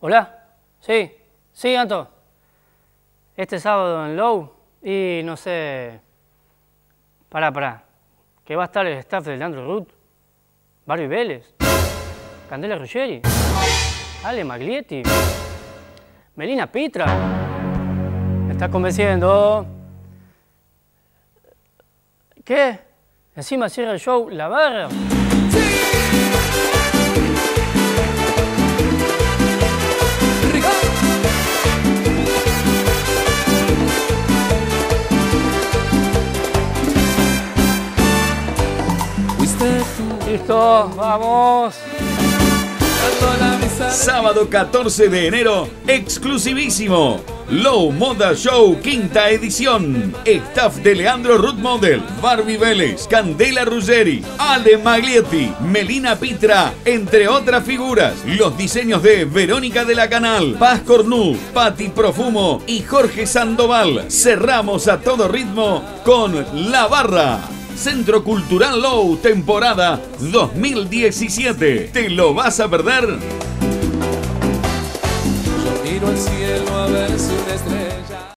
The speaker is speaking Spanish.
Hola, sí, sí, Anto. Este sábado en Low y no sé. Pará, pará. Que va a estar el staff de Leandro Ruth, Barbie Vélez, Candela Ruggeri, Ale Maglietti, Melina Pitra. ¿Me estás convenciendo? ¿Qué? Encima cierra el show La Barra. Listo, vamos. Sábado 14 de enero, exclusivísimo. Low Moda Show, quinta edición. Staff de Leandro Ruth Model, Barbie Vélez, Candela Ruggeri, Ale Maglietti, Melina Pitra, entre otras figuras. Los diseños de Verónica de la Canal, Paz Cornú, Patti Profumo y Jorge Sandoval. Cerramos a todo ritmo con La Barra. Centro Cultural Low, temporada 2017. ¿Te lo vas a perder? Yo al cielo a ver si